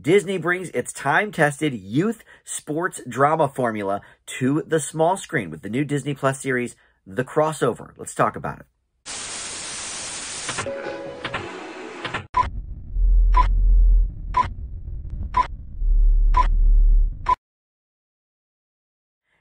Disney brings its time-tested youth sports drama formula to the small screen with the new Disney Plus series, The Crossover. Let's talk about it.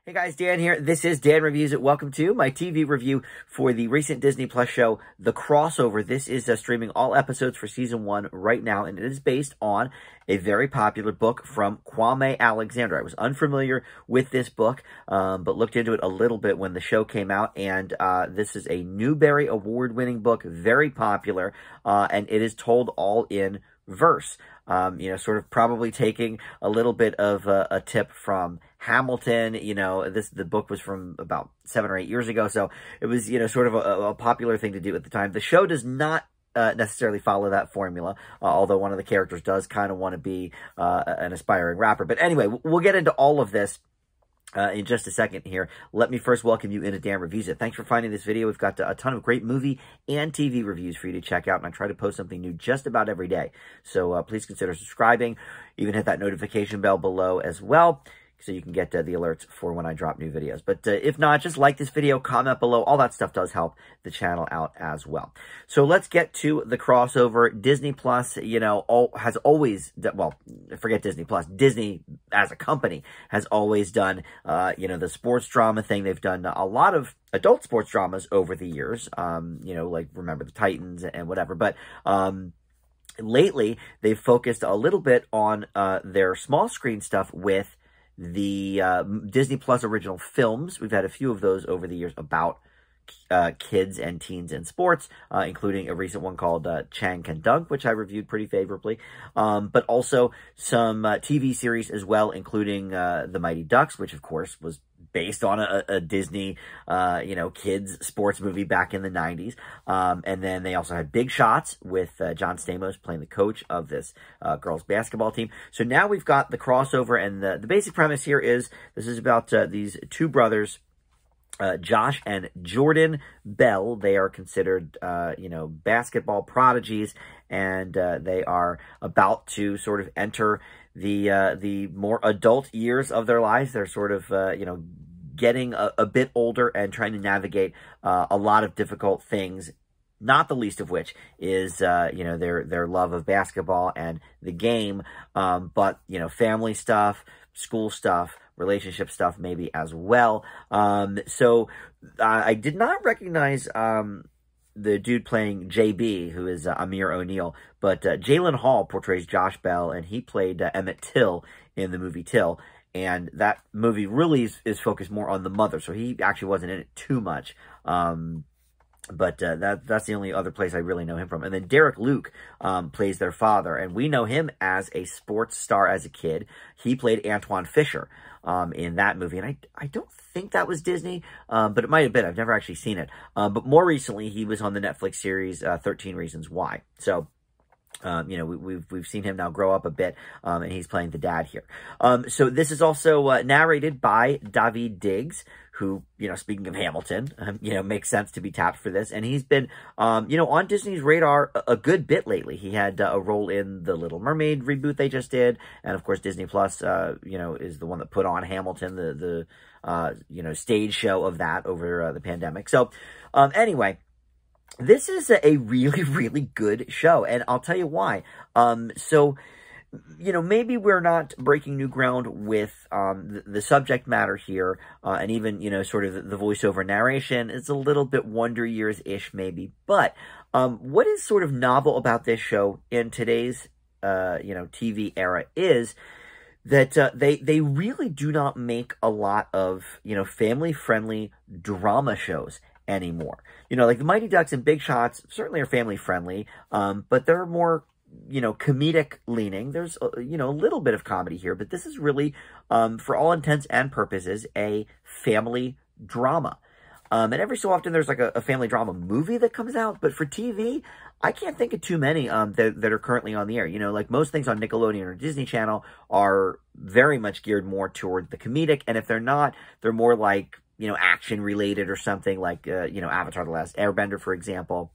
Hey guys, Dan here. This is Dan Reviews It. Welcome to my TV review for the recent Disney Plus show, The Crossover. This is uh, streaming all episodes for season one right now, and it is based on a very popular book from Kwame Alexander. I was unfamiliar with this book, um, but looked into it a little bit when the show came out, and uh, this is a Newbery Award-winning book, very popular, uh, and it is told all in verse. Um, you know, sort of probably taking a little bit of a, a, tip from Hamilton. You know, this the book was from about seven or eight years ago, so it was you know sort of a, a popular thing to do at the time. The show does not uh, necessarily follow that formula, uh, although one of the characters does kind of want to be uh, an aspiring rapper. But anyway, we'll get into all of this uh, in just a second here. Let me first welcome you into Dan Reviews It. Thanks for finding this video. We've got a ton of great movie and TV reviews for you to check out, and I try to post something new just about every day. So uh, please consider subscribing. Even hit that notification bell below as well so you can get uh, the alerts for when I drop new videos. But uh, if not, just like this video, comment below. All that stuff does help the channel out as well. So let's get to the crossover. Disney Plus, you know, all, has always, well, forget Disney Plus. Disney as a company has always done, uh, you know, the sports drama thing. They've done a lot of adult sports dramas over the years. Um, you know, like Remember the Titans and whatever. But, um, lately they've focused a little bit on uh, their small screen stuff with the uh, Disney Plus original films. We've had a few of those over the years about uh, kids and teens in sports, uh, including a recent one called uh, Chang Can Dunk, which I reviewed pretty favorably, um, but also some uh, TV series as well, including uh, The Mighty Ducks, which of course was based on a, a Disney, uh, you know, kids sports movie back in the 90s. Um, and then they also had Big Shots with John Stamos playing the coach of this uh, girls basketball team. So now we've got the crossover, and the, the basic premise here is this is about these two brothers uh, Josh and Jordan Bell. They are considered, uh, you know, basketball prodigies, and uh, they are about to sort of enter the uh, the more adult years of their lives. They're sort of, uh, you know, getting a, a, bit older and trying to navigate uh, a lot of difficult things. Not the least of which is, uh, you know, their their love of basketball and the game, um, but you know, family stuff, school stuff, relationship stuff, maybe as well. Um, so I did not recognize um, the dude playing JB, who is uh, Amir O'Neil, but uh, Jalen Hall portrays Josh Bell, and he played uh, Emmett Till in the movie Till and that movie really is, is, focused more on the mother, so he actually wasn't in it too much. Um, but uh, that that's the only other place I really know him from. And then Derek Luke um, plays their father, and we know him as a sports star as a kid. He played Antwone Fisher um, in that movie, and I I don't think that was Disney, um, but it might have been. I've never actually seen it. Um, but more recently, he was on the Netflix series uh, 13 Reasons Why. So um, you know, we, have we've, we've seen him now grow up a bit, um, and he's playing the dad here. Um, so this is also uh, narrated by Daveed Diggs, who, you know, speaking of Hamilton, um, you know, makes sense to be tapped for this. And he's been, um, you know, on Disney's radar a, a good bit lately. He had uh, a role in the Little Mermaid reboot they just did, and of course Disney Plus, uh, you know, is the one that put on Hamilton, the the uh, you know stage show of that over uh, the pandemic. So, um, anyway this is a really, really good show, and I'll tell you why. Um, so, you know, maybe we're not breaking new ground with um, the, the, subject matter here, uh, and even, you know, sort of the, the voiceover narration is a little bit Wonder Years-ish, maybe. But um, what is sort of novel about this show in today's, uh, you know, TV era is that uh, they they really do not make a lot of you know family friendly drama shows anymore. You know, like the Mighty Ducks and Big Shots certainly are family friendly, um, but they're more, you know, comedic leaning. There's, you know, a little bit of comedy here, but this is really, um, for all intents and purposes, a family drama. Um, and every so often there's like a, a, family drama movie that comes out, but for TV, I can't think of too many um, that, that are currently on the air. You know, like most things on Nickelodeon or Disney Channel are very much geared more toward the comedic, and if they're not, they're more like you know, action related or something like, uh, you know, Avatar The Last Airbender, for example.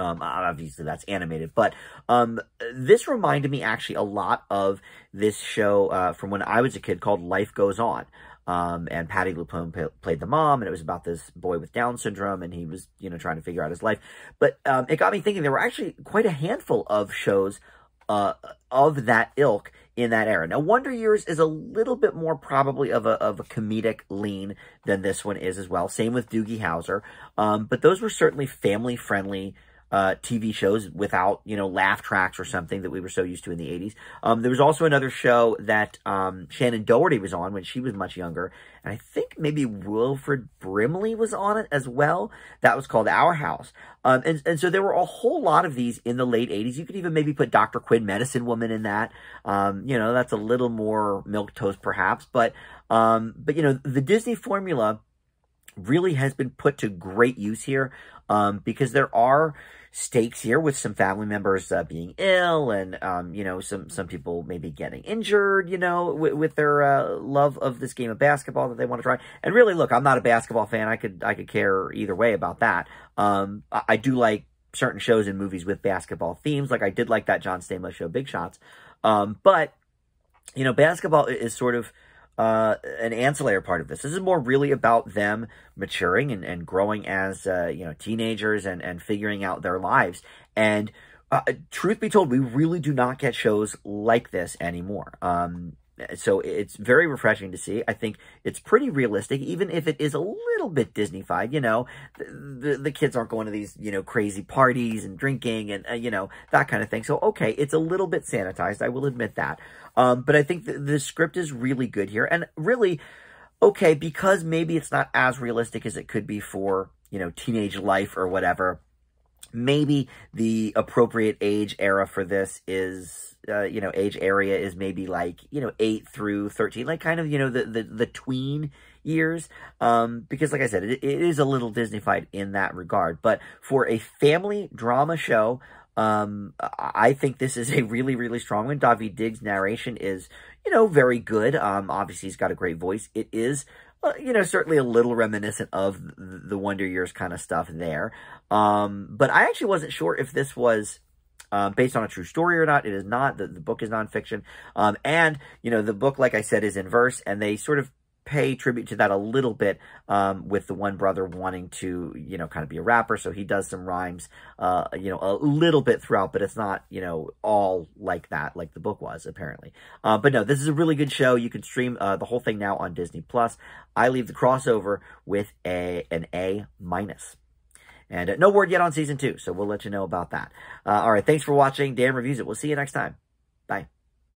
Um, obviously that's animated, but um, this reminded me actually a lot of this show uh, from when I was a kid called Life Goes On. Um, and Patti LuPone played the mom, and it was about this boy with Down syndrome, and he was, you know, trying to figure out his life. But um, it got me thinking there were actually quite a handful of shows uh, of that ilk in that era. Now, Wonder Years is a little bit more probably of a, of a comedic lean than this one is as well. Same with Doogie Howser. Um, but those were certainly family-friendly uh, TV shows without, you know, laugh tracks or something that we were so used to in the 80s. Um, there was also another show that um, Shannen Doherty was on when she was much younger. And I think maybe Wilford Brimley was on it as well. That was called Our House. Um, and, and so there were a whole lot of these in the late 80s. You could even maybe put Dr. Quinn, Medicine Woman in that. Um, you know, that's a little more milk toast perhaps. But, um, but you know, the Disney formula really has been put to great use here um, because there are stakes here with some family members uh, being ill and, um, you know, some, some people maybe getting injured, you know, with, with their uh, love of this game of basketball that they want to try. And really, look, I'm not a basketball fan. I could, I could care either way about that. Um, I, I do like certain shows and movies with basketball themes. Like I did like that John Stamos show, Big Shots. Um, but, you know, basketball is sort of, uh, an ancillary part of this. This is more really about them maturing and, and growing as, uh, you know, teenagers and, and figuring out their lives. And uh, truth be told, we really do not get shows like this anymore. Um, so it's very refreshing to see. I think it's pretty realistic, even if it is a little bit Disneyfied. You know, the, the, the kids aren't going to these, you know, crazy parties and drinking and, uh, you know, that kind of thing. So, okay, it's a little bit sanitized. I will admit that. Um, but I think the, the script is really good here. And really, okay, because maybe it's not as realistic as it could be for, you know, teenage life or whatever, maybe the appropriate age era for this is, uh, you know, age area is maybe like, you know, 8 through 13, like kind of, you know, the, the, the tween years. Um, because like I said, it, it is a little Disneyfied in that regard. But for a family drama show, um, I think this is a really, really strong one. Daveed Diggs' narration is, you know, very good. Um, obviously, he's got a great voice. It is, you know, certainly a little reminiscent of the Wonder Years kind of stuff there. Um, but I actually wasn't sure if this was uh, based on a true story or not. It is not. The, the book is nonfiction. Um, and, you know, the book, like I said, is in verse, and they sort of pay tribute to that a little bit um, with the one brother wanting to, you know, kind of be a rapper. So he does some rhymes, uh, you know, a little bit throughout, but it's not, you know, all like that, like the book was, apparently. Uh, but no, this is a really good show. You can stream uh, the whole thing now on Disney+. Plus. I leave the crossover with a an A minus. And uh, no word yet on season two, so we'll let you know about that. Uh, all right, thanks for watching. Dan Reviews It. We'll see you next time. Bye.